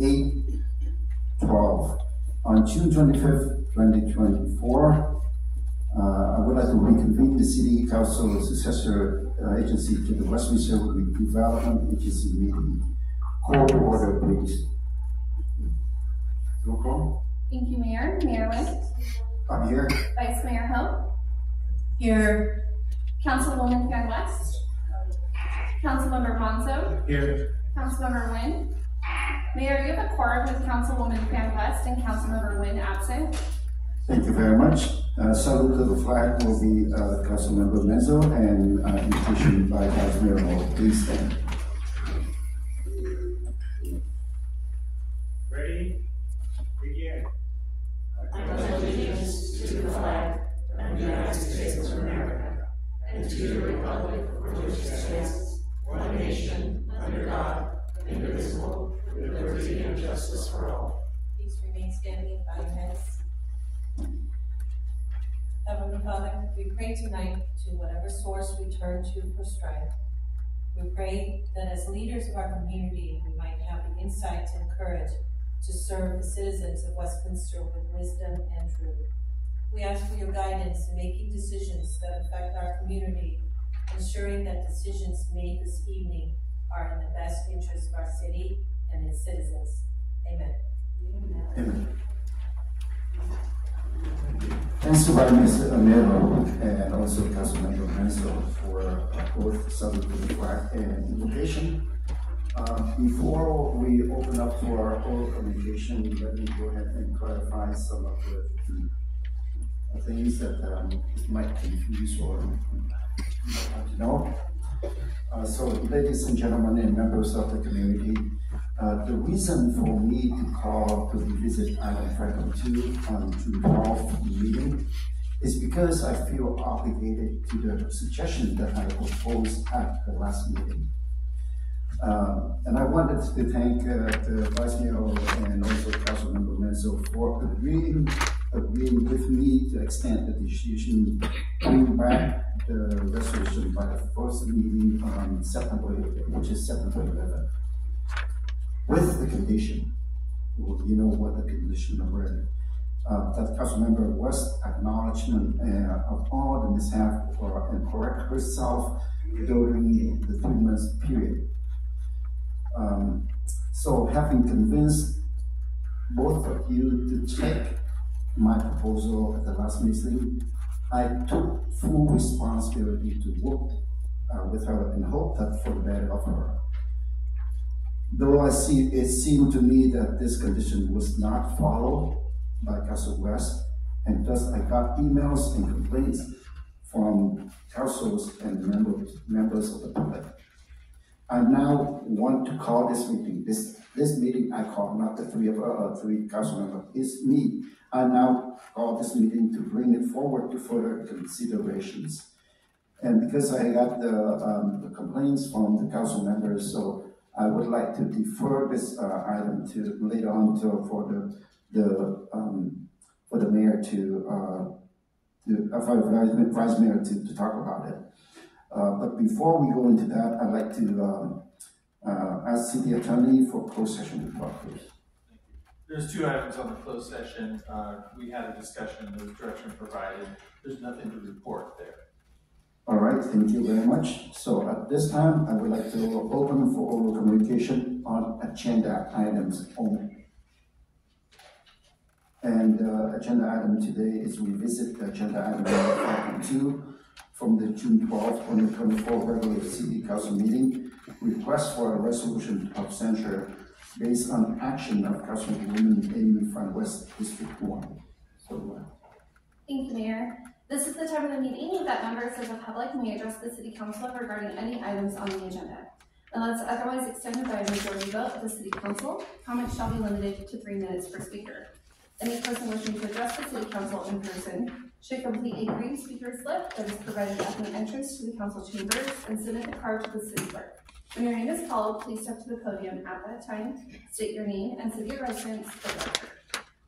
eight twelve. On June twenty-fifth, twenty twenty-four, uh, I would like to reconvene the city council successor uh, agency to the Westminster Redevelopment Agency meeting. Call to order, please. Roll call. Thank you, Mayor. Mayor Wynne. I'm here. Vice Mayor Hill. Here. Councilwoman Fan West. Councilmember Monzo. Here. Councilmember Wynne. Mayor, you have a quorum with Councilwoman Fan West and Councilmember Wynne absent. Thank you very much. Uh, salute to the flag will be, uh, Councilmember Menzo and, uh, by Vice Mayor Hall. Please stand. For strength. We pray that as leaders of our community, we might have the insight and courage to serve the citizens of Westminster with wisdom and truth. We ask for your guidance in making decisions that affect our community, ensuring that decisions made this evening are in the best interest of our city and its citizens. Amen. Amen. Thanks to Vice Mayor Mero and also Councilmember Menzo for uh, both to the and invocation. Uh, Before we open up our oral communication, let me go ahead and clarify some of the uh, things that um, might confuse or want to know. Uh, So ladies and gentlemen and members of the community, uh, the reason for me to call to revisit item five oh two on June the meeting is because I feel obligated to the suggestion that I proposed at the last meeting. Uh, and I wanted to thank, uh, the Vice Mayor and also Councilmember Menzo for agreeing, agreeing with me to extend the decision, bring back the resolution by the first meeting on September, which is September eleventh. With the condition, well, you know what the condition were, uh, that Councilmember West acknowledgement, uh, of all the mishap and correct herself during the three months period. Um, so having convinced both of you to check my proposal at the last meeting, I took full responsibility to work uh, with her and hope that for the better of her. Though I see, it seemed to me that this condition was not followed by Council West, and thus I got emails and complaints from councils and members, members of the public. I now want to call this meeting, this, this meeting I call, not the three of, uh, three council members, it's me. I now call this meeting to bring it forward to further considerations. And because I got the, um, the complaints from the council members, so I would like to defer this, uh, item to later on to, for the, the, um, for the mayor to, uh, to, uh, for the vice, mayor to, to talk about it. Uh, but before we go into that, I'd like to, um, uh, ask city attorney for closed session report, please. There's two items on the closed session. Uh, we had a discussion, there was direction provided. There's nothing to report there. All right, thank you very much. So at this time, I would like to open for oral communication on agenda items only. And, uh, agenda item today is revisit agenda item number five point two from the June twelfth, twenty twenty-four regular city council meeting. Request for a resolution of censure based on action of Councilwoman Amy from West District One. So, uh, Thank you, Mayor. This is the time of the meeting that members of the public may address the city council regarding any items on the agenda. Unless otherwise extended by a majority vote of the city council, comments shall be limited to three minutes per speaker. Any person wishing to address the city council in person should complete a green speaker slip that is provided at the entrance to the council chambers and submit the card to the city clerk. When your name is called, please step to the podium at that time, state your name and city of residence for the record.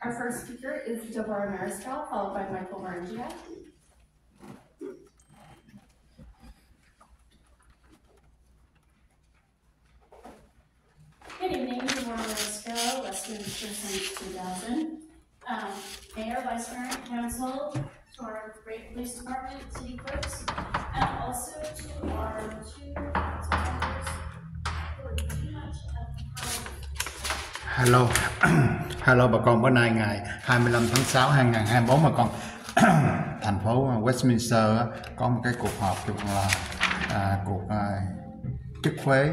Our first speaker is Deborah Mariscal, followed by Michael Marangia. Good evening, Deborah Marisco, Westminster since two thousand. Um, mayor, vice mayor, council, to our great police department, city clerks, and also to our two Hello, hello bà con bữa nay ngày 25 tháng 6 2024 bà con thành phố à, Westminster có một cái cuộc họp chung là à, cuộc à, chức khuế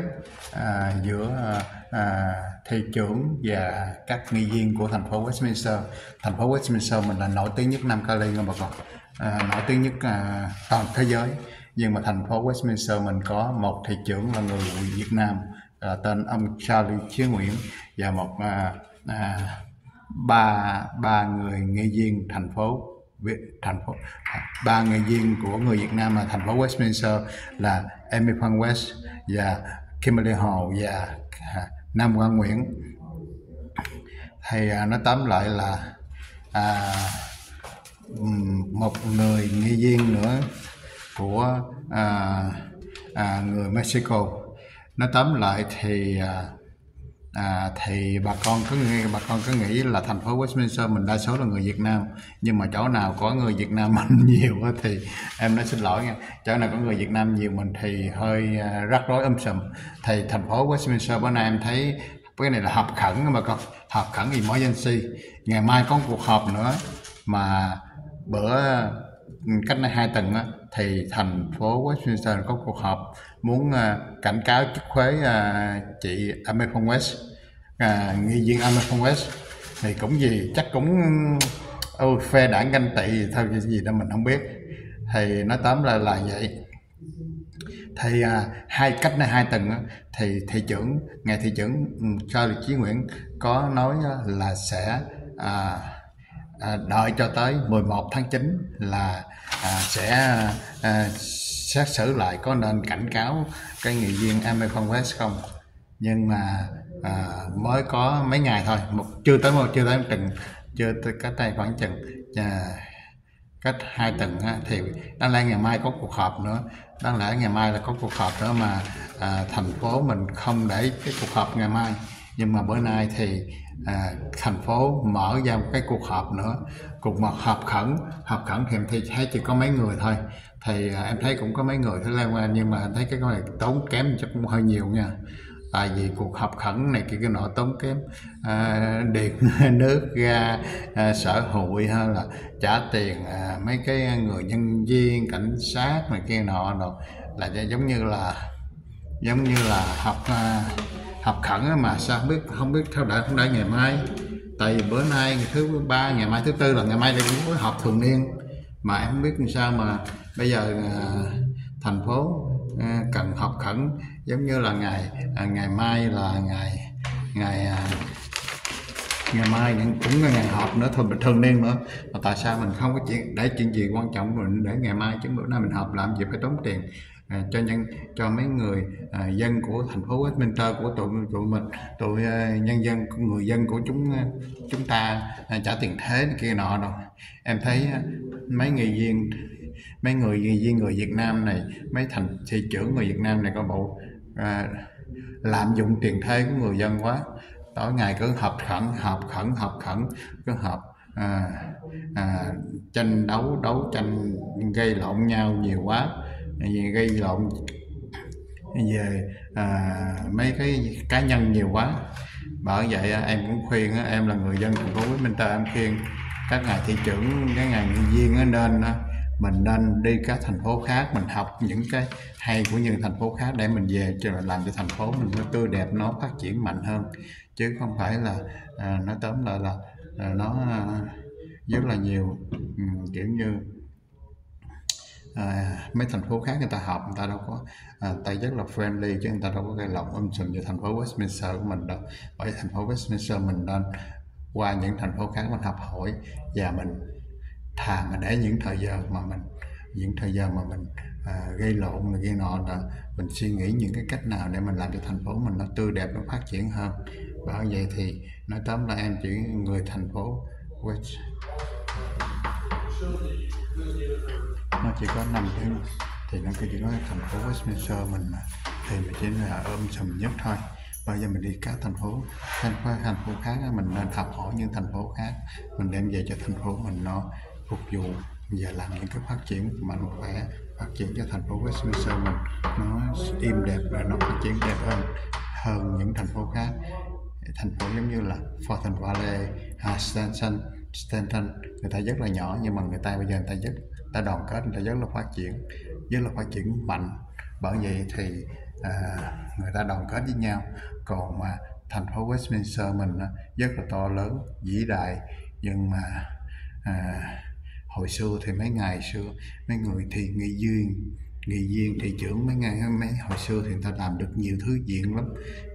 à, giữa à, à, thị trưởng và các nghị viên của thành phố Westminster. Thành phố Westminster mình là nổi tiếng nhất Nam Cali nha bà con, à, nổi tiếng nhất à, toàn thế giới. Nhưng mà thành phố Westminster mình có một thị trưởng là người Việt Nam là tên ông Charlie Chí Nguyễn và một à, à, ba ba người nghệ viên thành phố thành phố ba người viên của người Việt Nam là thành phố Westminster là Amy Phan West và Kimberly Hồ và à, Nam Quang Nguyễn. Thì à, nó tóm lại là à, một người nghệ viên nữa của à, à, người Mexico nó tóm lại thì à, à, thì bà con cứ nghe bà con cứ nghĩ là thành phố Westminster mình đa số là người Việt Nam. Nhưng mà chỗ nào có người Việt Nam mình nhiều thì em nói xin lỗi nha. Chỗ nào có người Việt Nam nhiều mình thì hơi à, rắc rối âm sùm. Thì thành phố Westminster bữa nay em thấy cái này là họp khẩn mà con. Họp khẩn emergency. Ngày mai có một cuộc họp nữa. Mà bữa cách này hai tuần á, thì thành phố Washington có cuộc họp muốn à, cảnh cáo chức khuế à, chị American West à, nghi viên American West. Thì cũng gì chắc cũng ừ, phe đảng ganh tị thôi cái gì đó mình không biết. Thì nói tóm lại là vậy. Thì à, hai cách này hai tuần thì thị trưởng ngài thị trưởng ừ, Charles Chí Nguyễn có nói là sẽ à, à, đợi cho tới 11 tháng 9 là à, sẽ à, xét xử lại có nên cảnh cáo cái nghị viên American West không? Nhưng mà à, mới có mấy ngày thôi một chưa tới một chưa tới một tuần chưa tới cách đây khoảng chừng à, cách hai tuần á, thì đáng lẽ ngày mai có cuộc họp nữa. Đáng lẽ ngày mai là có cuộc họp nữa mà à, thành phố mình không để cái cuộc họp ngày mai. Nhưng mà bữa nay thì à, thành phố mở ra một cái cuộc họp nữa. Cuộc một họp khẩn họp khẩn thì em thấy chỉ có mấy người thôi. Thì à, em thấy cũng có mấy người thế liên quan nhưng mà em thấy cái này tốn kém chắc cũng hơi nhiều nha. Tại vì cuộc họp khẩn này kia cái nọ tốn kém. À, điện nước ga à, sở hụi hay là trả tiền à, mấy cái người nhân viên cảnh sát này kia nọ rồi là giống như là giống như là học à, học khẩn mà sao không biết không biết theo đợi không đợi ngày mai. Tại vì bữa nay ngày thứ ba ngày mai thứ tư là ngày mai là cũng có họp thường niên. Mà em không biết làm sao mà bây giờ à, thành phố à, cần học khẩn. Giống như là ngày à, ngày mai là ngày ngày à, ngày mai cũng cũng là ngày họp nữa thôi thường niên nữa. Mà tại sao mình không có chuyện để chuyện gì quan trọng mình để ngày mai chứ bữa nay mình họp làm gì phải tốn tiền? À, cho nhân cho mấy người à, dân của thành phố Westminster của tụi tụi mình tụi à, nhân dân của người dân của chúng à, chúng ta à, trả tiền thế kia nọ rồi. Em thấy à, mấy người viên mấy người viên người Việt Nam này mấy thành thị trưởng người Việt Nam này có bộ à, lạm dụng tiền thế của người dân quá. Tối ngày cứ họp khẩn họp khẩn họp khẩn cứ họp à, à, tranh đấu đấu tranh gây lộn nhau nhiều quá gây lộn. Về à, mấy cái cá nhân nhiều quá. Bởi vậy em cũng khuyên em là người dân thành phố Westminster em khuyên các ngài thị trưởng các ngài nhân viên nên mình nên đi các thành phố khác mình học những cái hay của những thành phố khác để mình về cho làm cho thành phố mình nó tươi đẹp nó phát triển mạnh hơn. Chứ không phải là à, nó tóm lại là là nó à, rất là nhiều ừ, kiểu như à, mấy thành phố khác người ta họp người ta đâu có à, ta rất là friendly chứ người ta đâu có gây lộn um sùm như thành phố Westminster của mình đâu. Bởi thành phố Westminster mình nên qua những thành phố khác mình học hỏi và mình thà mà để những thời giờ mà mình những thời giờ mà mình à, gây lộn là gây nọ là mình suy nghĩ những cái cách nào để mình làm cho thành phố mình nó tươi đẹp nó phát triển hơn. Bởi vậy thì nói tóm là em chỉ người thành phố West nó chỉ có năm tiếng thì nó cứ chỉ có thành phố Westminster mình mà. Thì mình chỉ là ôm sùm nhất thôi. Bây giờ mình đi các thành phố thành phố thành phố khác á, mình nên học hỏi những thành phố khác. Mình đem về cho thành phố mình nó phục vụ và làm những cái phát triển mạnh khỏe phát triển cho thành phố Westminster mình nó im đẹp và nó phát triển đẹp hơn hơn những thành phố khác. Thành phố giống như là Fortin Valley, à, Stanton, Stanton người ta rất là nhỏ nhưng mà người ta bây giờ người ta rất ta đoàn kết người ta rất là phát triển rất là phát triển mạnh. Bởi vậy thì à, người ta đoàn kết với nhau. Còn mà thành phố Westminster mình rất là to lớn vĩ đại. Nhưng mà à, hồi xưa thì mấy ngày xưa mấy người thì nghị duyên nghị viên thị trưởng mấy ngày mấy hồi xưa thì người ta làm được nhiều thứ diện lắm.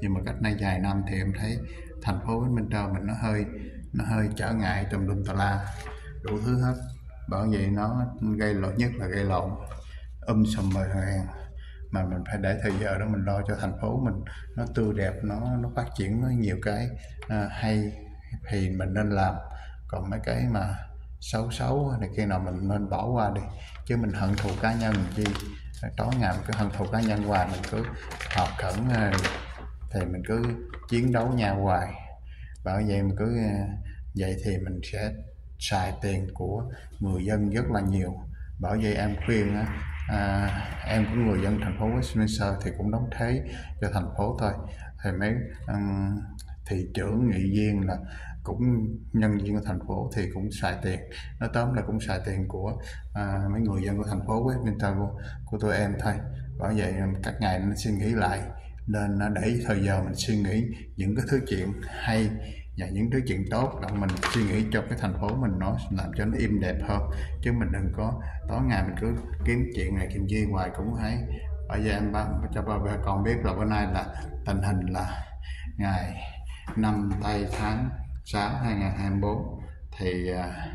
Nhưng mà cách nay vài năm thì em thấy thành phố Westminster mình nó hơi nó hơi trở ngại tùm lum tà la. Đủ thứ hết. Bởi vậy nó gây lộn nhất là gây lộn. Um sùm bờ hàng mà mình phải để thời giờ đó mình lo cho thành phố mình. Nó tươi đẹp nó nó phát triển nó nhiều cái à, hay thì mình nên làm. Còn mấy cái mà xấu xấu thì khi nào mình nên bỏ qua đi. Chứ mình hận thù cá nhân chi? Tối ngày mình cứ hận thù cá nhân hoài mình cứ học khẩn à, thì mình cứ chiến đấu nhau hoài bởi vậy mình cứ ờ, vậy thì mình sẽ xài tiền của người dân rất là nhiều. Bởi vậy em khuyên á, à, em của người dân thành phố Westminster thì cũng đóng thế cho thành phố thôi. Thì mấy um, thị trưởng nghị viên là cũng nhân viên của thành phố thì cũng xài tiền. Nói tóm là cũng xài tiền của à, mấy người dân của thành phố Westminster của, của tụi em thôi. Bởi vậy các ngài nên suy nghĩ lại nên để thời giờ mình suy nghĩ những cái thứ chuyện hay và những thứ chuyện tốt là mình suy nghĩ cho cái thành phố mình nó làm cho nó im đẹp hơn. Chứ mình đừng có tối ngày mình cứ kiếm chuyện này kiếm gì hoài cũng hay. Bây giờ em ba, cho bà, bà con biết là bữa nay là tình hình là ngày 5 tây tháng 6 2024 thì à,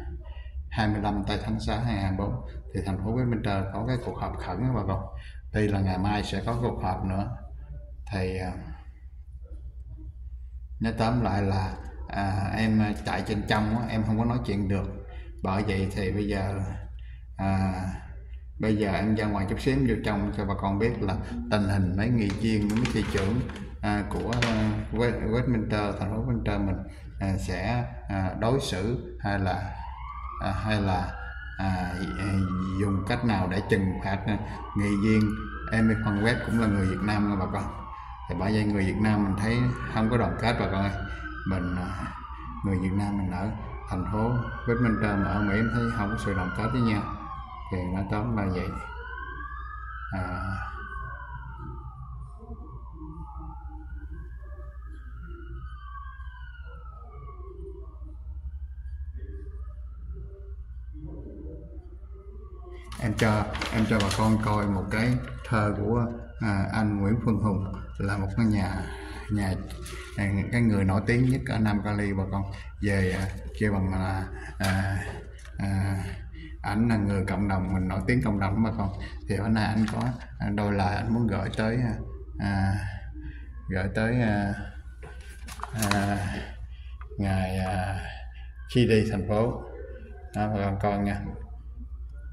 25 tây tháng 6 2024 thì thành phố Westminster có cái cuộc họp khẩn đó bà con. Tuy là ngày mai sẽ có cuộc họp nữa thì à, nói tóm lại là à, em chạy trên trong em không có nói chuyện được. Bởi vậy thì bây giờ à, bây giờ em ra ngoài chút xíu vô trong cho bà con biết là tình hình mấy nghị viên mấy thị trưởng à, của Westminster thành phố Westminster mình à, sẽ à, đối xử hay là à, hay là à, dùng cách nào để trừng phạt nghị viên em Van West cũng là người Việt Nam nha bà con thì bởi vậy người Việt Nam mình thấy không có đoàn kết bà con ơi. Mình à, người Việt Nam mình ở thành phố Westminster mà ở Mỹ em thấy không có sự đoàn kết với nhau. Thì nó tóm là vậy. À, em cho em cho bà con coi một cái thơ của à, anh Nguyễn Phương Hùng là một cái nhà nhà à, cái người nổi tiếng nhất ở Nam Cali bà con. Về à, kêu bằng là à, à, ảnh là người cộng đồng mình nổi tiếng cộng đồng bà con. Thì hôm nay anh có à, đôi lời anh muốn gửi tới à, à gửi tới à, à, ngày à, khi đi thành phố. Đó bà con coi nha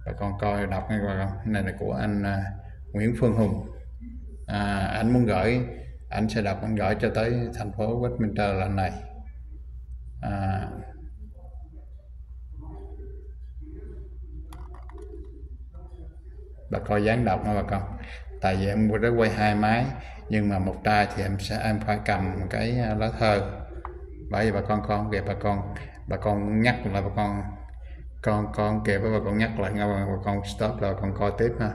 bà con coi đọc nghe bà con cái này là của anh uh, Nguyễn Phương Hùng. À, anh muốn gửi anh sẽ đọc anh gửi cho tới thành phố Westminster lần này. À, bà coi dáng đọc nha bà con. Tại vì em đã quay hai máy nhưng mà một tay thì em sẽ em phải cầm cái lá thơ. Bởi vì bà con con kịp bà con bà con nhắc lại bà con con con kịp bà con nhắc lại nha bà con stop rồi con coi tiếp ha.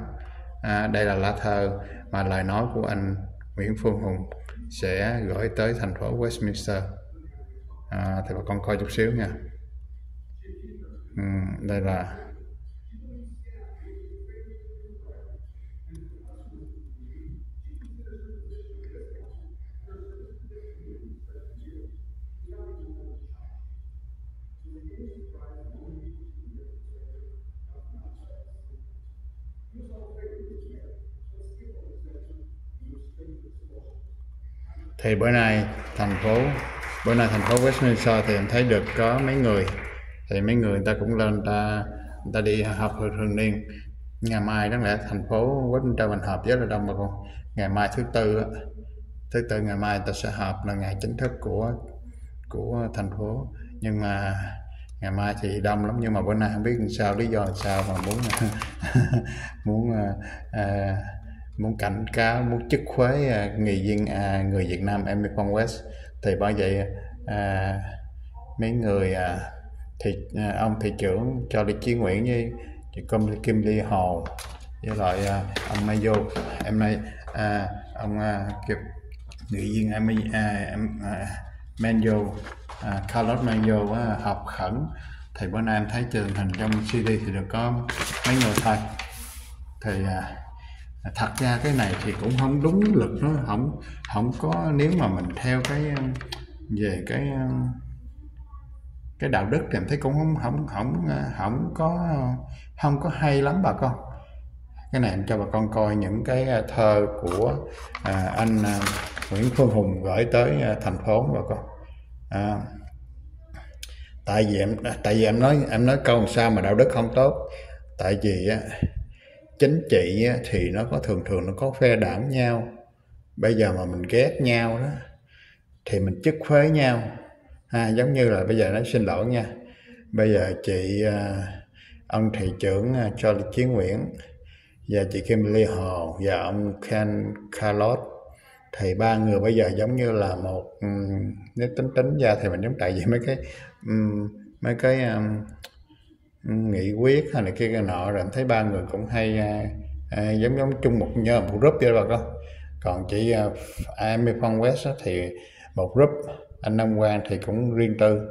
À, đây là lá thơ mà lời nói của anh Nguyễn Phương Hùng sẽ gửi tới thành phố Westminster. À, thì bà con coi chút xíu nha. Ừ, đây là thì bữa nay thành phố bữa nay thành phố Westminster thì em thấy được có mấy người. Thì mấy người, người ta cũng lên ta người ta đi họp thường niên. Ngày mai đáng lẽ thành phố Westminster mình họp rất là đông mà con ngày mai thứ tư á, thứ tư ngày mai ta sẽ họp là ngày chính thức của của thành phố. Nhưng mà ngày mai thì đông lắm nhưng mà bữa nay không biết làm sao lý do làm sao mà muốn muốn uh, uh, muốn cảnh cáo muốn chức khuế à, nghị viên à, người Việt Nam Emmy Phong West thì bởi vậy à, mấy người à, thì à, ông thị trưởng cho đi Chí Nguyễn với chị Kim, Kim Ly Hồ với lại à, ông Mayo em nay à, ông à, kịp nghị viên em à, em à, Manjo à, Carlos Mayo à, học khẩn. Thì bữa nay em thấy trường hình trong CD thì được có mấy người thôi. Thì à, À, thật ra cái này thì cũng không đúng lực nó không không có nếu mà mình theo cái um, về cái um, cái đạo đức thì em thấy cũng không không không ờ, không có không có hay lắm bà con. Cái này em cho bà con coi những cái ờ, thơ của à, anh à, Nguyễn Phương Hùng gửi tới à, thành phố bà con. À, tại vì em tại vì em nói em nói câu làm sao mà đạo đức không tốt. Tại vì chính trị thì nó có thường thường nó có phe đảng nhau. Bây giờ mà mình ghét nhau đó thì mình chức phế nhau. Ha giống như là bây giờ nó xin lỗi nha. Bây giờ chị à, ông thị trưởng à, Charlie Chiến Nguyễn và chị Kim Ly Hồ và ông Ken Carlos thì ba người bây giờ giống như là một um, nếu tính tính ra thì mình giống tại vì mấy cái um, mấy cái um, Ừ, nghị quyết hay là kia cái nọ rồi em thấy ba người cũng hay à, à, giống giống chung một nhớ một group vậy bà con. Còn chị à, Amy Phong West thì một group anh Nam Quang thì cũng riêng tư.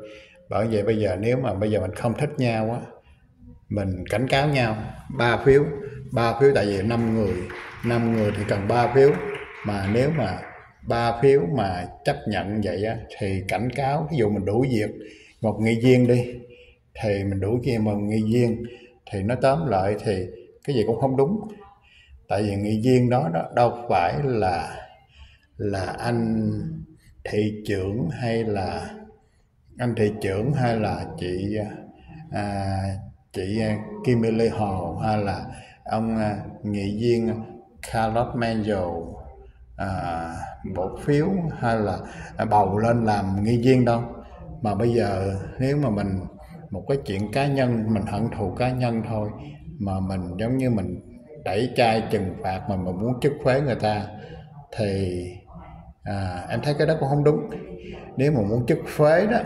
Bởi vậy bây giờ nếu mà bây giờ mình không thích nhau á mình cảnh cáo nhau ba phiếu ba phiếu tại vì năm người năm người thì cần ba phiếu. Mà nếu mà ba phiếu mà chấp nhận vậy á, thì cảnh cáo ví dụ mình đủ việc một nghị viên đi thì mình đuổi kia mà nghi viên thì nó tóm lại thì cái gì cũng không đúng. Tại vì nghi viên đó, đó đâu phải là là anh thị trưởng hay là anh thị trưởng hay là chị à, chị Kim Lê Hồ hay là ông à, nghị viên à, Carlos Manjo à, bỏ phiếu hay là à, bầu lên làm nghị viên đâu. Mà bây giờ nếu mà mình một cái chuyện cá nhân mình hận thù cá nhân thôi mà mình giống như mình đẩy chai trừng phạt mà mình muốn chức phế người ta thì à, em thấy cái đó cũng không đúng. Nếu mà muốn chức phế đó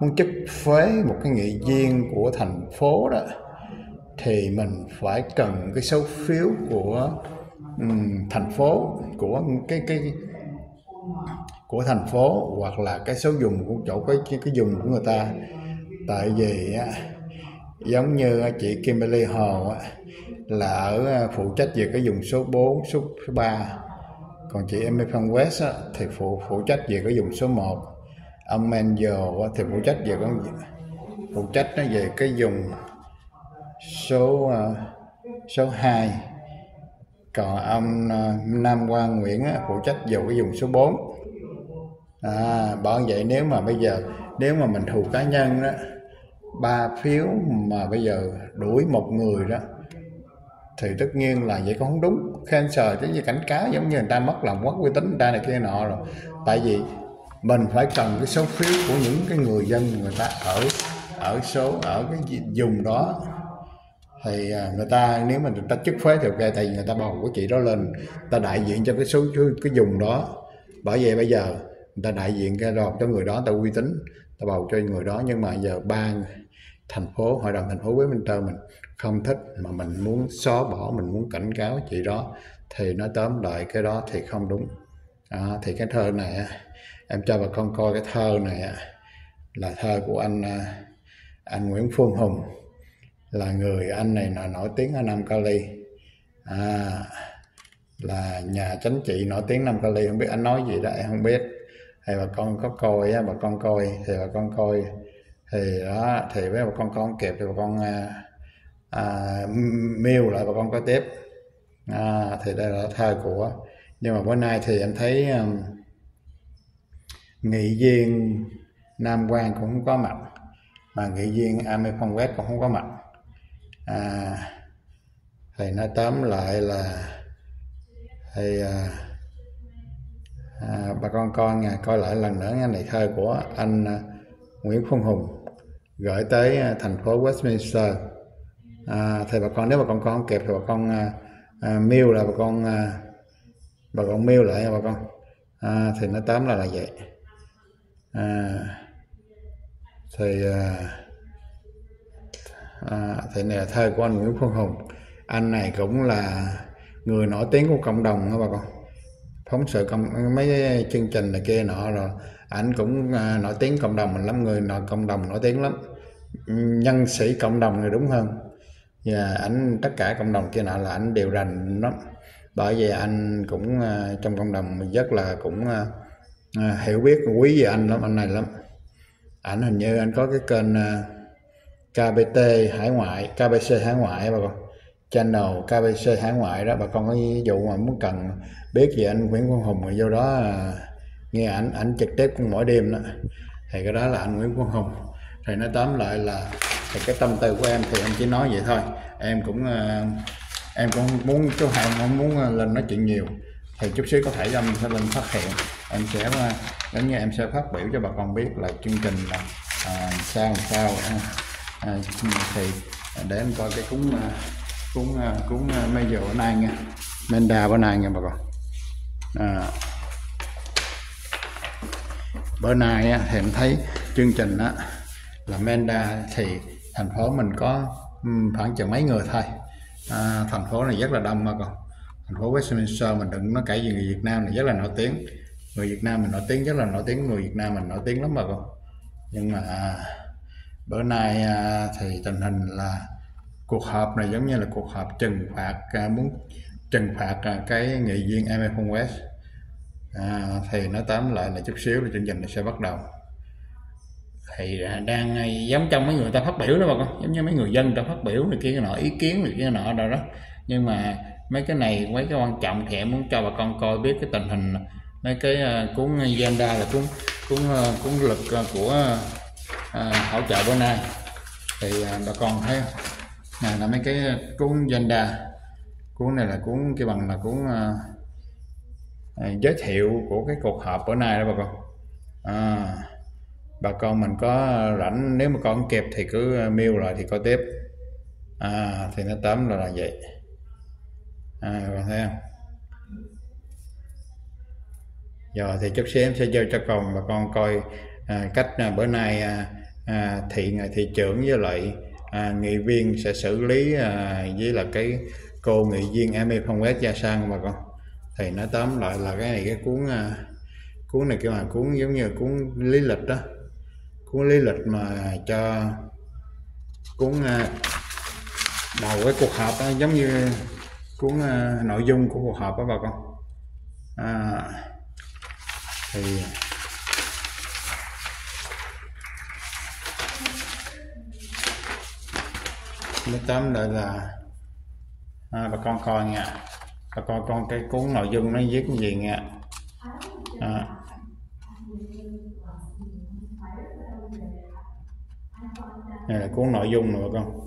muốn chức phế một cái nghị viên của thành phố đó thì mình phải cần cái số phiếu của um, thành phố của cái cái của thành phố hoặc là cái số dùng của chỗ cái cái, cái dùng của người ta tại vì á, giống như chị Kimberly Hồ á, là ở à, phụ trách về cái dùng số 4, số, 3 còn chị Emmy Phan West á, thì phụ phụ trách về cái dùng số 1 ông Manjo á, thì phụ trách về cái phụ trách nó về cái dùng số uh, số 2 còn ông uh, Nam Quang Nguyễn á, phụ trách vào cái dùng số 4 à, bởi vậy nếu mà bây giờ nếu mà mình thù cá nhân đó ba phiếu mà bây giờ đuổi một người đó, thì tất nhiên là vậy cũng không đúng. Cancer chứ như cảnh cáo giống như người ta mất lòng mất uy tín người ta này kia nọ rồi. Tại vì mình phải cần cái số phiếu của những cái người dân người ta ở ở số, ở cái vùng đó. Thì à, người ta nếu mà người ta chức phế thì ok, tại vì người ta bầu của chị đó lên ta đại diện cho cái số, cái vùng đó. Bởi vậy bây giờ người ta đại diện cái đọt cho người đó ta uy tín ta bầu cho người đó. Nhưng mà giờ ba thành phố hội đồng thành phố Westminster mình không thích mà mình muốn xóa bỏ mình muốn cảnh cáo chị đó thì nó tóm lại cái đó thì không đúng. À, thì cái thơ này em cho bà con coi cái thơ này là thơ của anh à, anh Nguyễn Phương Hùng là người anh này là nổi tiếng ở Nam Cali. À, là nhà chính trị nổi tiếng Nam Cali. Không biết anh nói gì đó em không biết thì bà con có coi á bà con coi thì bà con coi. Thì đó thì với bà con con kịp thì bà con à, à, mail lại bà con có tiếp. À, thì đây là thơ của nhưng mà bữa nay thì em thấy um, nghị viên Nam Quang cũng không có mặt mà nghị viên Ame Phong cũng không có mặt. À, thì nó tóm lại là thì uh, à, bà con con à, coi lại lần nữa nghe này thơ của anh à, Nguyễn Phương Hùng gửi tới à, thành phố Westminster. À, thì bà con nếu bà con con kịp thì bà con à, à, mail là bà con à, bà con mail lại nha bà con. À, thì nó tóm là là vậy. À, thì à, à, thì này là thơ của anh Nguyễn Phương Hùng. Anh này cũng là người nổi tiếng của cộng đồng đó bà con? Phóng sự công mấy chương trình này kia nọ rồi. Ảnh cũng à, nổi tiếng cộng đồng mình lắm người nọ cộng đồng nổi tiếng lắm. Nhân sĩ cộng đồng thì đúng hơn. Và ảnh tất cả cộng đồng kia nọ là ảnh đều rành lắm. Bởi vì anh cũng à, trong cộng đồng rất là cũng à, à, hiểu biết quý về anh lắm anh này lắm. Ảnh hình như anh có cái kênh à, KBT hải ngoại KBC hải ngoại bà con channel KBC hải ngoại đó. Bà con có ví dụ mà muốn cần biết về anh Nguyễn Quang Hùng rồi vô đó à, nghe ảnh ảnh trực tiếp cũng mỗi đêm đó. Thì cái đó là anh Nguyễn Quang Hùng. Thì nói tóm lại là thì cái tâm tư của em thì em chỉ nói vậy thôi. Em cũng à, em cũng muốn chú hàng không muốn à, lên nói chuyện nhiều. Thì chút xíu có thể em sẽ lên phát hiện. Em sẽ giống như em sẽ phát biểu cho bà con biết là chương trình là à, sao sao à, thì để em coi cái cúng à, cúng à, cúng à, giờ bữa nay nha. Menda bữa nay nha bà con. À, bữa nay á, thì em thấy chương trình á, là Menda thì thành phố mình có khoảng chừng mấy người thôi. À, thành phố này rất là đông mà còn thành phố Westminster mình đừng nói cãi gì người Việt Nam này rất là nổi tiếng. Người Việt Nam mình nổi tiếng rất là nổi tiếng. Người Việt Nam mình nổi tiếng lắm mà con. Nhưng mà à, bữa nay à, thì tình hình là cuộc họp này giống như là cuộc họp trừng phạt à, muốn trừng phạt à, cái nghị viên American West. À, thì nó tóm lại là chút xíu là chương trình này sẽ bắt đầu. Thì à, đang giống trong mấy người ta phát biểu đó bà con giống như mấy người dân ta phát biểu này kia cái nọ ý kiến này kia cái nọ đâu đó. Nhưng mà mấy cái này mấy cái quan trọng thì em muốn cho bà con coi biết cái tình hình mấy cái uh, cuốn agenda là cuốn cuốn uh, cuốn lực uh, à, của uh, hỗ trợ bữa nay. Thì uh, bà con thấy không? Này là mấy cái ờ, cuốn agenda cuốn này là cuốn cái bằng là cuốn à, à, giới thiệu của cái cuộc họp bữa nay đó bà con. À, bà con mình có rảnh nếu mà con kịp thì cứ ờ, mail lại thì coi tiếp. À, thì nó tóm là là vậy. À, bà con thấy không? Giờ thì chút xíu em sẽ giao cho con bà con coi à, cách à, bữa nay à, à, thị thị trưởng với lại à, nghị viên sẽ xử lý à, với là cái cô nghị viên Amy Phong West Gia Sang bà con. Thì nó tóm lại là cái này cái cuốn à, cuốn này kêu là cuốn giống như cuốn lý lịch đó. Cuốn lý lịch mà cho cuốn à, đầu cái cuộc họp đó, giống như cuốn à, nội dung của cuộc họp đó bà con. À, thì nó tóm lại là à, bà con coi nha. Bà con con cái cuốn nội dung nó viết cái gì nha. À. này là cuốn nội dung rồi bà con.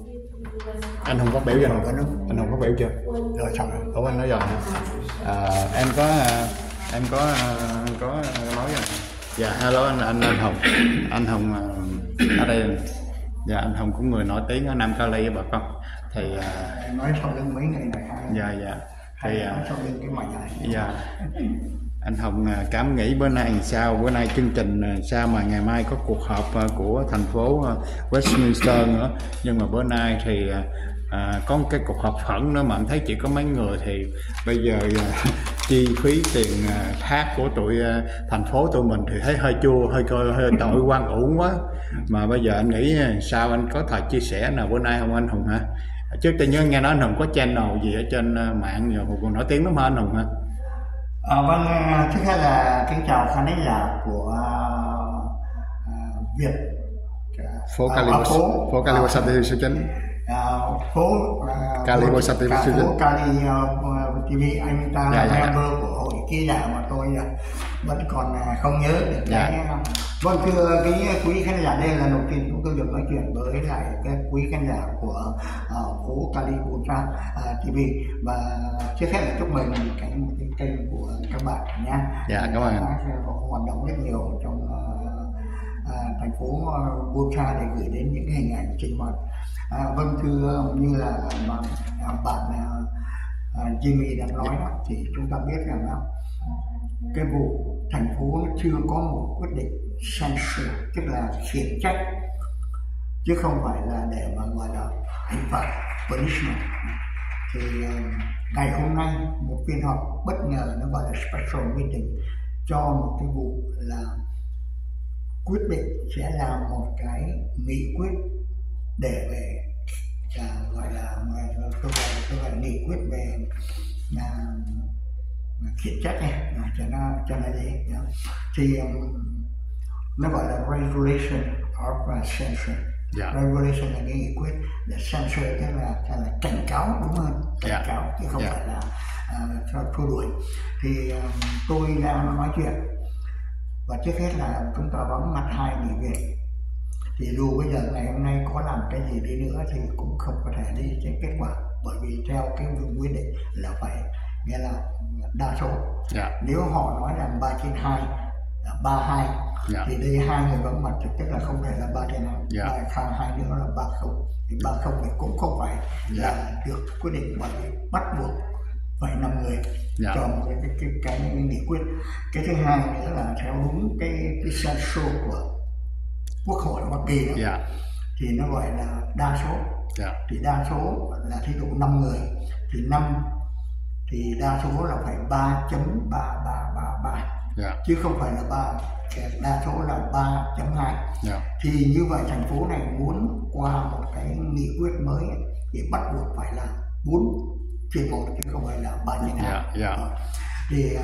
Anh không có biểu cho nước anh không có biểu chưa? Rồi xong rồi. Ủa anh nói rồi. À, em có à, em có à, có nói rồi à? dạ hello anh anh anh hồng anh hồng ở đây dạ anh hồng cũng người nổi tiếng ở nam cali bà con. Thì à, Em nói sau lưng mấy ngày này dạ dạ. thì à, sau lưng cái mảnh này. dạ. Anh Hồng à, cảm nghĩ bữa nay sao? Bữa nay chương trình à, sao mà ngày mai có cuộc họp à, của thành phố à, Westminster nữa? Nhưng mà bữa nay thì à, à, có một cái cuộc họp khẩn nữa mà anh thấy chỉ có mấy người thì bây giờ à, chi phí tiền à, thác của tụi à, thành phố tụi mình thì thấy hơi chua hơi coi hơi tội quan uổng quá. Mà bây giờ anh nghĩ à, sao anh có thời chia sẻ nào bữa nay không anh Hùng hả? Trước tôi nhớ nghe nói anh Hùng có channel gì ở trên mạng nhiều còn nổi tiếng lắm hả anh Hùng hả? À, vâng à, trước hết là kính chào khán giả của à, Việt. Phố Cali phố. Cali à, Wasati số 9 à, phố Cali phố- Wasati cả phố Cali uh, TV anh ta Dạ, là dạ. member của hội ký giả mà tôi giờ vẫn còn à, không nhớ được Dạ. cái vâng thưa cái quý khán giả đây là đầu tiên chúng tôi được nói chuyện với lại cái quý khán giả của uh, phố Cali Ultra uh, TV và trước hết là chúc mừng cái một cái kênh của các bạn nhé Dạ, cảm ơn. Hoạt động rất nhiều trong ờ, à, thành phố uh, Ultra để gửi đến những hình ảnh sinh hoạt à, vâng thưa như là à, bạn bạn à, Jimmy đã nói đó, thì chúng ta biết rằng là cái vụ thành phố nó chưa có một quyết định censure tức là khiển trách chứ không phải là để mà gọi là hình phạt punishment. Thì à, ngày hôm nay một phiên họp bất ngờ nó gọi là special meeting cho một cái vụ là quyết định sẽ làm một cái nghị quyết để về à, gọi là tôi gọi tôi gọi là nghị quyết về à, à, khiển trách này à, cho nó cho nó dễ đó. thì um, nó gọi là regulation of uh, censure Dạ. regulation là cái nghị quyết để censure tức là, tức là cảnh cáo đúng hơn cảnh Dạ. cáo chứ không Dạ. phải là cho thua đuổi thì um, tôi đang nói chuyện và trước hết là chúng ta vắng mặt hai nghị viện thì dù bây giờ ngày hôm nay có làm cái gì đi nữa thì cũng không có thể đi trên kết quả. Bởi vì theo cái quy định là phải nghĩa là đa số. Dạ. Nếu họ nói rằng 3 trên 2 là 32 dạ. thì đây hai người vắng mặt thì tức là không thể là 3 trên 2 Dạ. ba hai nữa là 3 không. Thì 3 không thì cũng không phải là được quyết định bởi vì bắt buộc phải năm người Dạ. cho một cái, cái, cái, cái nghị quyết. Cái thứ hai nữa là theo đúng cái cái census của quốc hội Hoa Kỳ đó, dạ. Thì nó gọi là đa số. Dạ. Thì đa số là thí dụ 5 người thì 5 thì đa số là phải 3.3333 dạ. Chứ không phải là 3 đa số là 3.2 dạ. Thì như vậy thành phố này muốn qua một cái nghị quyết mới thì bắt buộc phải là 4 trên 1 chứ không phải là 3 trên 2 dạ. thì à,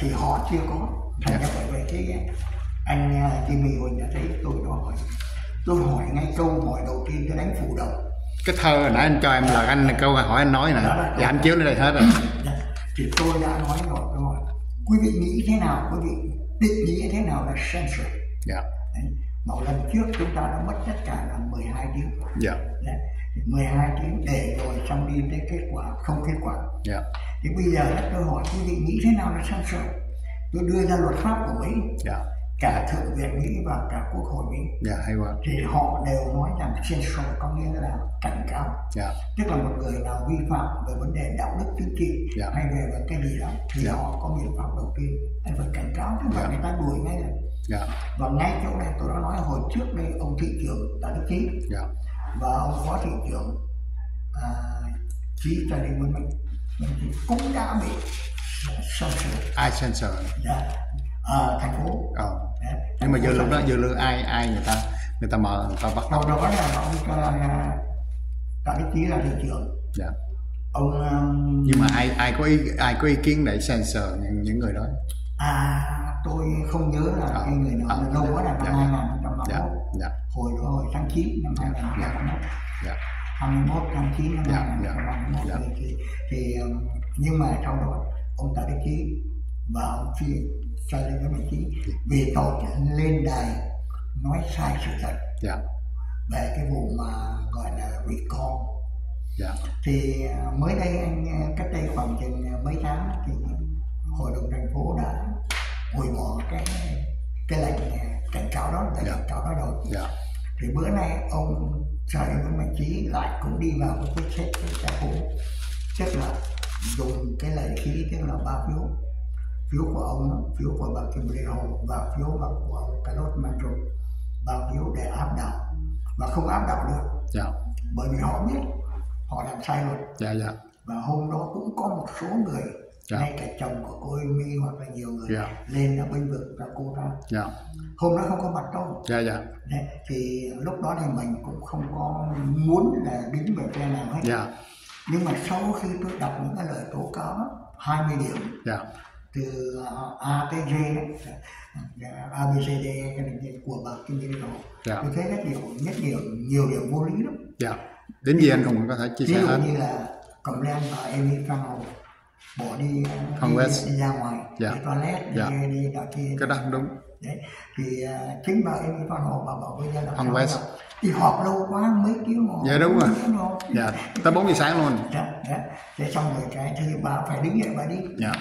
thì họ chưa có. Thành ra bởi vậy cái anh à, Jimmy Huỳnh đã thấy tôi đó hỏi. Tôi hỏi ngay câu hỏi đầu tiên tôi đánh phủ đầu. Cái thơ hồi nãy anh cho em là anh câu hỏi anh nói nè. Dạ anh chiếu lên đây hết rồi. Dạ. thì tôi đã nói rồi tôi hỏi quý vị nghĩ thế nào quý vị định nghĩa thế nào là censure dạ. Bảo lần trước chúng ta đã mất tất cả là 12 tiếng. Dạ. Đấy. 12 tiếng để rồi xong đi tới kết quả không kết quả. Dạ. Thì bây giờ tôi hỏi quý vị nghĩ thế nào là censure tôi đưa ra luật pháp của Mỹ dạ cả thượng viện Mỹ và cả quốc hội Mỹ. Dạ hay quá. Thì họ đều nói rằng censure có nghĩa là cảnh cáo. Dạ. Tức là một người nào vi phạm về vấn đề đạo đức chính trị Dạ. hay về về cái gì đó thì Dạ. họ có biện pháp đầu tiên. Anh phải cảnh cáo chứ phải Dạ. người ta đuổi ngay là dạ. Và ngay chỗ này tôi đã nói hồi trước đây ông thị trưởng đã đức chí dạ. Và ông phó thị trưởng à, chí cho đến mình mình cũng đã bị sửa. Ai censor dạ, ở thành phố. Đấy, nhưng mà phố lúc đó giờ lúc ai ai người ta người ta mở người ta bắt đầu. đó là ông à, tạ đức chí là thị trưởng dạ. Ông um, nhưng mà ai ai có ý ai có ý kiến để censor những, những người đó? À, tôi không nhớ là Ờ, cái người nào ờ, lâu quá là năm dạ, 2021 dạ. dạ. Hồi đó hồi tháng 9 năm Dạ, 2021 dạ 21 tháng 9 năm Dạ, 2021 dạ, thì, thì, thì um, nhưng mà sau đó ông Tạ Đức Chí và ông Phi cho lên cái vị trí vì tội lên đài nói sai sự thật. Dạ. Về cái vụ mà gọi là recall dạ. Thì à, mới đây anh à, cách đây khoảng chừng à, mấy tháng thì hội đồng thành phố đã hủy bỏ cái cái lệnh cảnh cáo đó lệnh Dạ. cảnh cáo đó rồi. Dạ. Thì bữa nay ông Trần Nguyễn Mạnh Trí lại cũng đi vào cái sách cái xã hội tức là dùng cái lợi khí tức là ba phiếu phiếu của ông phiếu của bà Kim Lê Hồ và phiếu của của ông Carlos Mantro ba phiếu để áp đảo và không áp đảo được. Dạ. Bởi vì họ biết họ làm sai luật. Dạ dạ. Và hôm đó cũng có một số người Dạ. ngay cả chồng của cô Amy hoặc là nhiều người Dạ. lên là bênh vực ra cô ta. Dạ. Hôm đó không có mặt đâu. Dạ dạ. Đấy, thì lúc đó thì mình cũng không có muốn là đứng về phe nào hết. Dạ. Nhưng mà sau khi tôi đọc những cái lời tố cáo đó, 20 điểm dạ từ uh, A tới G đó, uh, A B C D cái này của bà Kim Jong Un Dạ. tôi thấy rất nhiều nhất nhiều nhiều điểm vô lý lắm. Dạ. Đến gì anh cũng có thể chia sẻ hết? như là Cầm Len và Amy Frank bỏ đi Phong đi, đi ra ngoài Dạ. đi toilet Dạ. đi đi đó kia. Cái đó không đúng. Đấy. Thì à, chính bà Amy Phan Hồ bà bảo bây giờ là Phong sao West. đi họp lâu quá mấy tiếng rồi Dạ, đúng rồi. dạ. Tới 4 giờ sáng luôn. Dạ, dạ. thế xong rồi cái thì bà phải đứng dậy bà đi. Dạ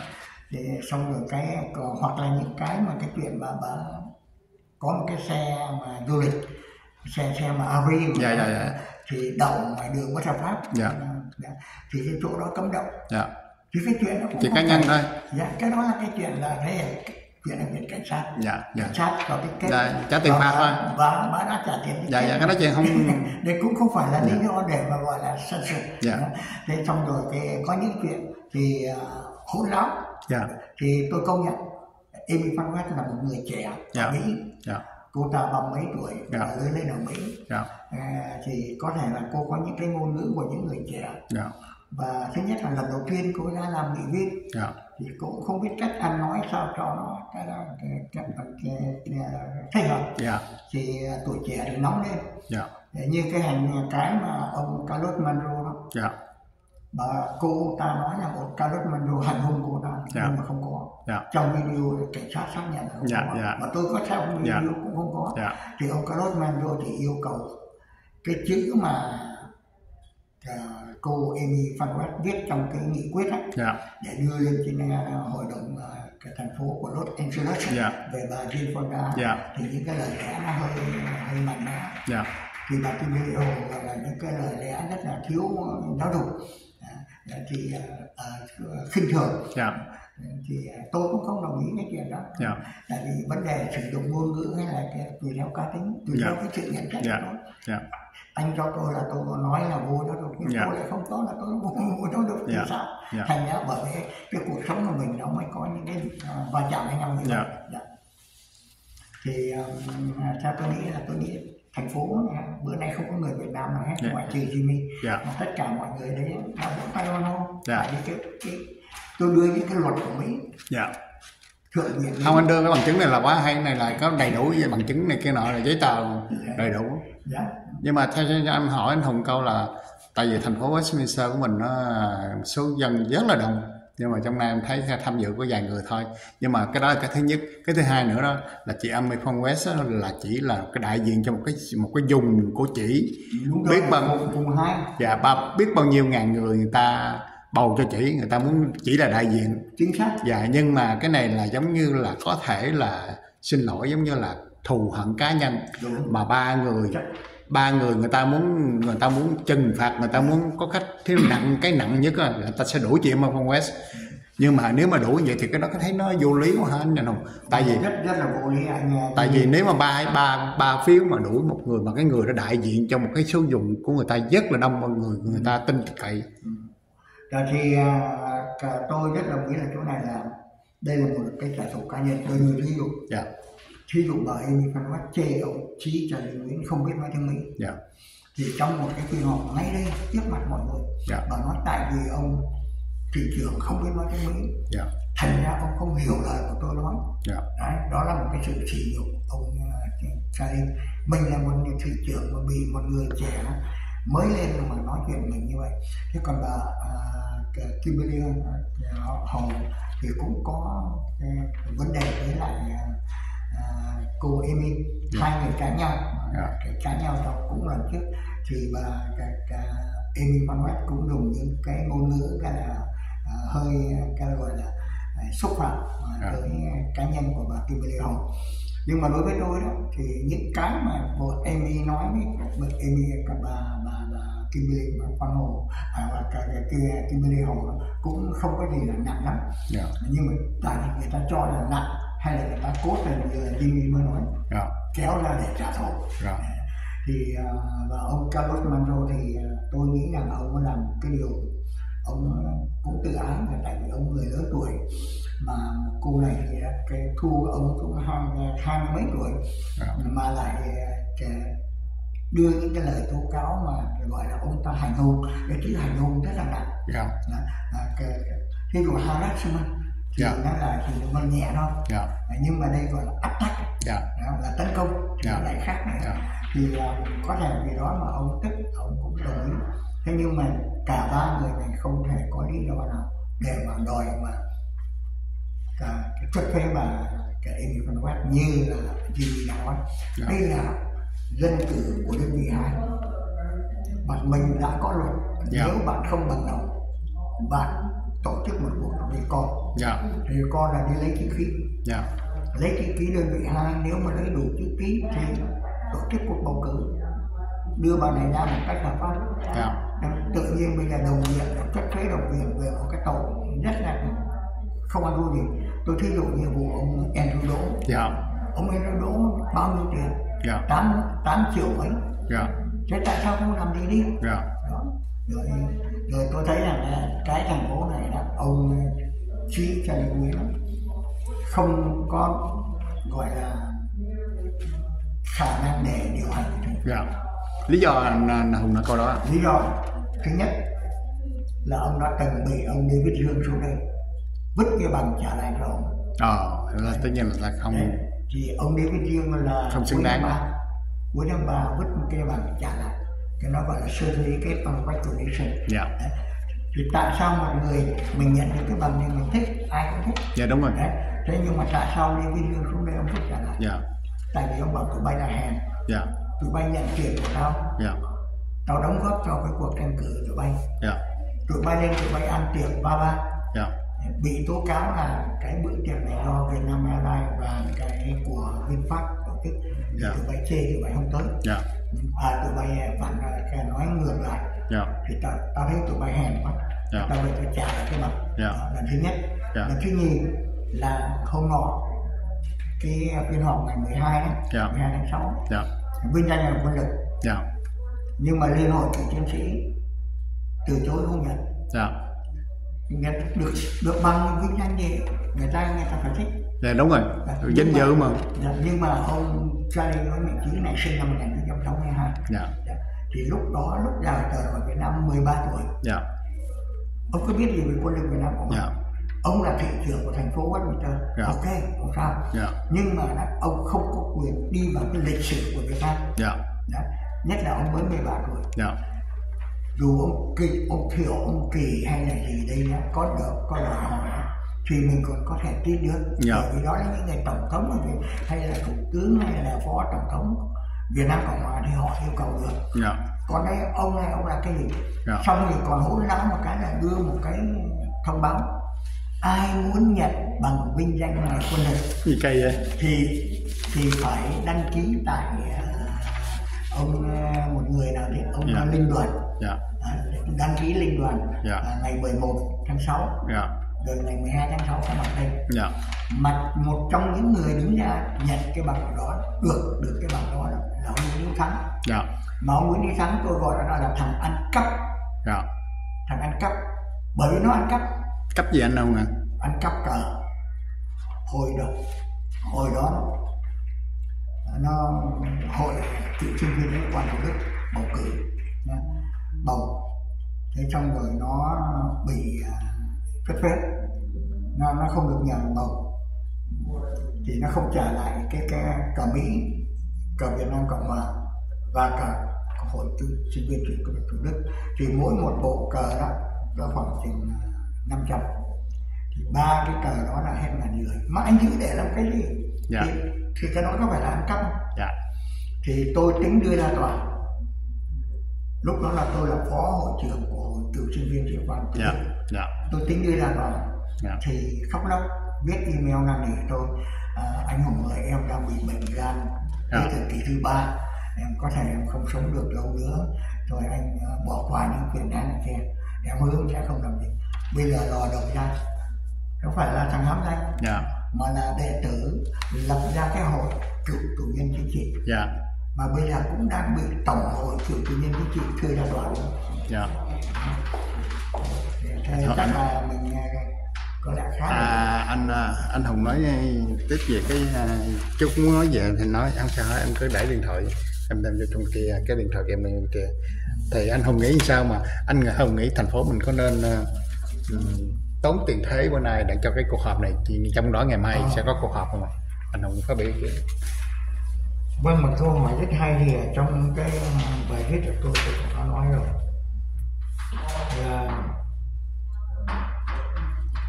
thì xong rồi cái hoặc là những cái mà cái chuyện bà bà có một cái xe mà du lịch xe xe mà mà Dạ, dạ, dạ. thì đậu ngoài đường bất hợp pháp. Dạ. Dạ. thì cái chỗ đó cấm đậu. Dạ. Thì cái chuyện đó cũng chỉ cá nhân thôi. Dạ cái đó là cái chuyện là thế chuyện là viện cảnh sát. Dạ dạ. Cảnh sát có cái kết Dạ, trả tiền phạt thôi. và bà đã trả tiền dạ dạ cái đó chuyện không đây cũng không phải là lý do để mà gọi là sân sự Dạ. thế xong rồi cái có những chuyện thì uh, hỗn láo dạ. Thì tôi công nhận Amy Phan West là một người trẻ Dạ. ở Mỹ. Dạ. Cô ta ba mấy tuổi Dạ. và lớn lên ở Mỹ. Dạ. À, thì có thể là cô có những cái ngôn ngữ của những người trẻ. Dạ. Và thứ nhất là lần đầu tiên cô ra làm nghị viên. Dạ. Thì cũng không biết cách ăn nói sao cho nó cái đó cái, thích hợp dạ. Thì à, tuổi trẻ thì nóng lên. Dạ. Để như cái hành cái mà ông Carlos Monroe đó. Dạ bà cô ta nói là một Carlos Monroe hành hung cô ta Dạ. nhưng mà không có Dạ. trong video thì cảnh sát xác nhận là không Dạ, có dạ. mà tôi có xem video Dạ. cũng không có dạ thì ông Carlos Monroe chỉ yêu cầu cái chữ mà à, cô Amy Phan West viết trong cái nghị quyết á, dạ để đưa lên trên à, hội đồng à, cái thành phố của Los Angeles Dạ. về bà Jane Fonda Dạ. thì những cái lời lẽ nó hơi hơi mạnh mẽ dạ thì bà Kim gọi là những cái lời lẽ rất là thiếu giáo dục thì à, à, khinh thường dạ thì à, tôi cũng không đồng ý cái chuyện đó dạ tại vì vấn đề sử dụng ngôn ngữ hay là cái tùy theo cá tính tùy Dạ. theo cái sự nhận xét Dạ. của tôi dạ anh cho tôi là tôi có nói là vô giáo dục nhưng Dạ. tôi lại không có là tôi không giáo dục thì Dạ. sao Dạ. thành ra bởi vì cái cuộc sống của mình nó mới có những cái va chạm với nhau như vậy Dạ. Dạ. thì um, theo tôi nghĩ là tôi nghĩ thành phố à, bữa nay không có người Việt Nam nào hết Dạ. ngoại trừ Jimmy. Dạ. mà tất cả mọi người đấy là phải lo Dạ. tại vì cái, cái tôi đưa những cái luật của Mỹ. Dạ. Thượng viện Mỹ. không anh đưa cái bằng chứng này là quá hay. Này là có đầy đủ với bằng chứng này kia nọ là giấy tờ đầy đủ. Dạ. Nhưng mà theo anh hỏi anh hùng câu là tại vì thành phố Westminster của mình nó số dân rất là đông nhưng mà trong này em thấy tham dự có vài người thôi. Nhưng mà cái đó là cái thứ nhất. Cái thứ hai nữa đó là chị Amy Phong West đó là chỉ là cái đại diện cho một cái một cái vùng của chị. Đúng biết rồi, cùng, cùng hai. Và ba biết bao nhiêu ngàn người người ta bầu cho chị. Người ta muốn chỉ là đại diện. Chính xác. Dạ nhưng mà cái này là giống như là có thể là xin lỗi giống như là thù hận cá nhân. Đúng. mà ba người ba người người ta muốn người ta muốn trừng phạt người ta muốn có cách thiếu nặng cái nặng nhất là người ta sẽ đuổi chị mà phong West. Nhưng mà nếu mà đuổi vậy thì cái đó có thấy nó vô lý quá hả anh Nhật Hùng tại vì rất rất là vô lý anh à, tại vì nếu mà ba ba ba phiếu mà đuổi một người mà cái người đó đại diện cho một cái số dùng của người ta rất là đông mọi người người ta tin cậy. Rồi thì à, cả tôi rất đồng ý là chỗ này là đây là một cái trả thù cá nhân. Tôi như ví dụ. Dạ thí dụ bà Amy Phan West chê ông Chí Trần Nguyễn không biết nói tiếng Mỹ. Dạ. Thì trong một cái phiên họp ngay đây trước mặt mọi người Dạ. bà nói tại vì ông thị trưởng không biết nói tiếng Mỹ. Dạ. Thành ra ông không hiểu lời của tôi nói dạ. Đấy, đó là một cái sự sỉ nhục ông uh, Charlie. Mình là một thị trưởng mà bị một người trẻ mới lên mà nói chuyện mình như vậy. Thế còn bà uh, Kimberly uh, Hồng thì cũng có uh, vấn đề với lại uh, uh, cô Amy hai người cãi nhau. Dạ. cái cãi nhau trong cũng lần trước. Thì bà cái, cái Amy Van West cũng dùng những cái ngôn ngữ cái là à, hơi cái gọi là à, xúc phạm à, Dạ. tới cá nhân của bà Kimberly Hồng nhưng mà đối với tôi đó thì những cái mà một Amy nói với với Amy cả bà bà bà Kimberly Van Hồ à, và cả cái kia Kimberly Hồng đó, cũng không có gì là nặng lắm. Dạ. Nhưng mà tại vì người ta cho là nặng hay là người ta cố tình như mới nói dạ. kéo ra để trả thù. Dạ. Thì à, và ông Carlos Monroe thì à, tôi nghĩ rằng ông làm cái điều ông cũng tự ái là tại vì ông người lớn tuổi. Mà cô này thì à, cái thu ông cũng hai mấy tuổi. Dạ. mà lại cái đưa những cái lời tố cáo mà gọi là ông ta hành hung. Cái chữ hành hung rất là nặng. Dạ. À, cái, ví dụ harassment thì Dạ. nó là chỉ nó nhẹ thôi. Dạ. À, nhưng mà đây gọi là attack. Dạ. Đó, là tấn công. Thì Dạ. nó lại khác này dạ. Thì à, có thể vì đó mà ông tức ông cũng đồng ý. Thế nhưng mà cả ba người này không thể có lý do nào để mà đòi mà cả cái xuất thuế mà cái Amy Van West như là Jimmy đã nói Dạ. đây là dân cử của đơn vị hai bạn mình đã có luật. Dạ. nếu bạn không bằng lòng bạn tổ chức một cuộc đi con dạ. Thì con là đi lấy chữ ký dạ. Lấy chữ ký đơn vị hai nếu mà lấy đủ chữ ký thì tổ chức cuộc bầu cử. Đưa bạn này ra một cách hợp pháp. Dạ. Tự nhiên bây giờ đồng viện chất thuế đồng viện về một cái tội rất là không ăn thua gì. Tôi thí dụ như vụ ông Andrew Đỗ dạ. Ông Andrew Đỗ bao nhiêu tiền. Dạ. Tám tám triệu mấy. Dạ. Thế tại sao không làm gì đi? Dạ. Đó. Rồi rồi tôi thấy rằng là cái thành phố này là ông chi cho nên quý lắm không có gọi là khả năng để điều hành dạ lý do anh, anh hùng nói câu đó lý do thứ nhất là ông đã từng bị ông David Dương xuống đây vứt cái bằng trả lại cho ông ờ là tất nhiên là không Đấy. thì ông David Dương là Không xứng đáng. cuối năm ba vứt một cái bằng trả lại cái nó gọi là certificate of recognition dạ. Đấy. thì tại sao mọi người mình nhận được cái bằng này mình thích ai cũng thích? Dạ đúng rồi. Đấy. thế nhưng mà tại sao David Dương xuống đây ông vứt trả lại? Dạ. Tại vì ông bảo tụi bay là hèn. Dạ. Tụi bay nhận tiền của tao. Dạ. Tao đóng góp cho cái cuộc tranh cử tụi bay. Dạ. Tụi bay lên tụi bay ăn tiệc ba ba. Dạ. Bị tố cáo là cái bữa tiệc này do Vietnam Airlines và cái của VinFast thì Dạ. tụi bay chê tụi bay không tới. Dạ. À tụi bay phản cái nói ngược lại. Dạ. Thì tao tao thấy tụi bay hèn quá. Dạ. tao phải phải trả lại cái bằng Dạ. Đó, lần thứ nhất. Dạ. lần thứ nhì là hôm nọ cái phiên họp ngày 12 đấy Dạ. 12 tháng 6 dạ. Vinh danh là quân lực. Dạ. Nhưng mà liên hội cựu chiến sĩ từ chối không nhận. Dạ. Người ta được được bằng vinh danh gì người ta người ta phải thích dạ đúng rồi. Danh dự mà Dạ, nhưng mà ông Charlie nói mình chí này sinh năm 1962 dạ. Dạ. thì lúc đó lúc ra đời ở Việt Nam 13 tuổi. Dạ. Ông có biết gì về quân lực Việt Nam không dạ. Ông là thị trưởng của thành phố Westminster Dạ. ok không sao. Dạ. Nhưng mà là ông không có quyền đi vào cái lịch sử của Việt Nam. Dạ. Dạ. nhất là ông mới 13 tuổi. Dạ. Dù ông kỳ ông thiệu ông kỳ hay là gì đây nhá có được có đòi hỏi thì mình còn có thể tin được. Dạ. bởi vì đó là những người tổng thống hay là thủ tướng hay là phó tổng thống Việt Nam Cộng Hòa thì họ yêu cầu được. Dạ. Còn đây ông này ông là cái gì? Dạ. xong thì còn hỗn láo một cái là đưa một cái thông báo. Ai muốn nhận bằng vinh danh ngày quân lực gì cây vậy? Thì thì phải đăng ký tại à, ông à, một người nào đấy ông Dạ. linh đoàn. Dạ. À, đăng ký linh đoàn Dạ. à, ngày 11 tháng 6 dạ rồi ngày 12 tháng 6 sẽ mặc đây dạ. Mà một trong những người đứng ra nhận cái bằng đó được được cái bằng đó là, ông Nguyễn Hữu Thắng. Dạ. Mà ông Nguyễn Hữu Thắng tôi gọi nó là thằng ăn cắp. Dạ. Thằng ăn cắp. Bởi vì nó ăn cắp. Cấp gì anh không nè ăn cắp cờ. Hồi đó hồi đó nó hội cựu sinh viên nước quan thủ đức bầu cử. Bầu. Thế xong rồi nó bị à, cất phết. Nó nó không được nhận bầu. Thì nó không trả lại cái cái cờ mỹ cờ việt nam cộng hòa và của hội cựu sinh viên thủ thủ đức. Thì mỗi một bộ cờ đó nó khoảng chừng năm trăm. Thì ba cái cờ đó là hết ngàn người mà anh giữ để làm cái gì? Dạ. thì, thì cái đó có phải là ăn cắp không? Dạ. Thì tôi tính đưa ra tòa. Lúc đó là tôi là phó hội trưởng của hội cựu sinh viên trường quan dạ dạ. Tôi tính đưa ra tòa dạ. Thì khóc lóc viết email năn nỉ tôi. À, anh hùng ơi em đang bị bệnh gan. Dạ. thời kỳ thứ ba. Em có thể em không sống được lâu nữa. Rồi anh à, bỏ qua những quyền năng này kia em hứa sẽ không làm gì bây giờ lò đầu ra. Không phải là thằng hám danh dạ. Mà là đệ tử lập ra cái hội cựu tù nhân chính trị. Dạ. Mà bây giờ cũng đang bị tổng hội cựu tù nhân chính trị thuê ra luôn dạ thế chắc là mình à, có lẽ khá à, anh à, anh hùng nói tiếp về cái à, chút muốn nói về thì nói không sao em cứ để điện thoại em đem cho trong kia cái điện thoại em đem bên kia. Thì anh hùng nghĩ sao mà anh hùng nghĩ thành phố mình có nên à, ừm, tốn tiền thuế bữa nay để cho cái cuộc họp này thì trong đó ngày mai sẽ có cuộc họp không ạ? Anh hùng có biểu hiện Vâng, một câu hỏi rất hay thì trong cái bài viết của tôi tôi cũng có nói rồi. Là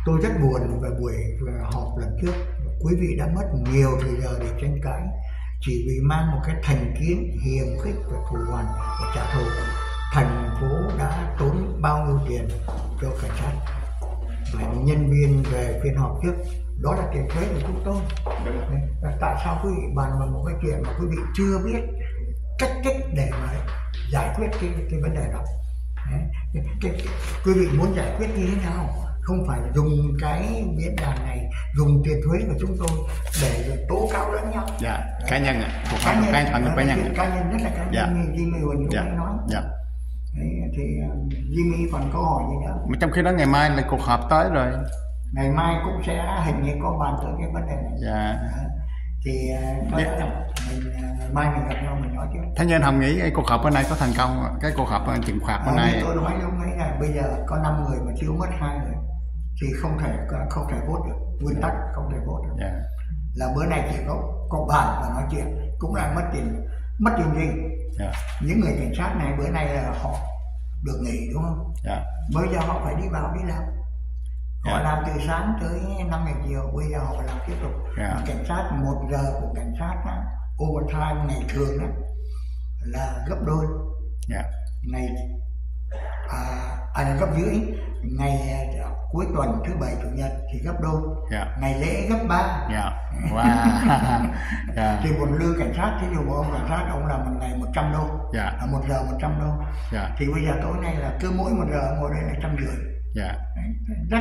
tôi rất buồn về buổi họp lần trước. Quý vị đã mất nhiều thời giờ để tranh cãi. Chỉ vì mang một cái thành kiến hiềm khích và thù hằn để trả thù. Thành phố đã tốn bao nhiêu tiền cho cảnh sát? Và nhân viên về phiên họp trước đó là tiền thuế của chúng tôi. Và tại sao quý vị bàn vào một cái chuyện mà quý vị chưa biết cách thức để mà giải quyết cái cái vấn đề đó? Đấy. Cái, cái, quý vị muốn giải quyết như thế nào? Không phải dùng cái diễn đàn này dùng tiền thuế của chúng tôi để tố cáo lẫn nhau. Dạ cá nhân ạ. Cuộc cá nhân. cá nhân cá nhân cá nhân rất là cá nhân Dạ. như Jimmy Huỳnh dạ. nói. Dạ. Đấy, thì uh, Jimmy còn câu hỏi gì nữa? Mà trong khi đó ngày mai là cuộc họp tới rồi. Ngày mai cũng sẽ hình như có bàn tới cái vấn đề này. Dạ. Thì có lẽ là mình mai mình gặp nhau mình nói trước thế nhưng hồng nghĩ cái cuộc họp bữa nay có thành công cái cuộc họp ờ, trừng phạt bữa À, nay tôi nói lúc nãy là bây giờ có 5 người mà thiếu mất hai người thì không thể không thể vote được. Nguyên tắc không thể vote được. Dạ. Là bữa nay chỉ có có bàn và nói chuyện cũng là mất tiền mất tiền gì dạ. Những người cảnh sát này bữa nay là họ được nghỉ đúng không? Dạ. Bây giờ họ phải đi vào đi làm. Họ Dạ. làm từ sáng tới 5 giờ chiều bây giờ họ phải làm tiếp tục. Mà cảnh sát một giờ của cảnh sát á, overtime ngày thường á, là gấp đôi. Dạ. Ngày à, à gấp rưỡi. Ngày à, cuối tuần thứ bảy chủ nhật thì gấp đôi. Dạ. Ngày lễ gấp ba. Dạ. Wow. Dạ. Thì một lương cảnh sát thí dụ một ông cảnh sát ông làm một ngày 100 đô. Dạ. À, một giờ 100 đô. Dạ. Thì bây giờ tối nay là cứ mỗi một giờ ông ngồi đây là trăm rưỡi. Đấy, rất